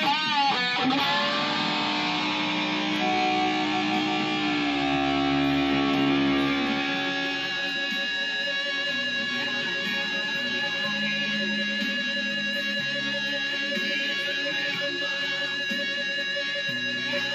Come on.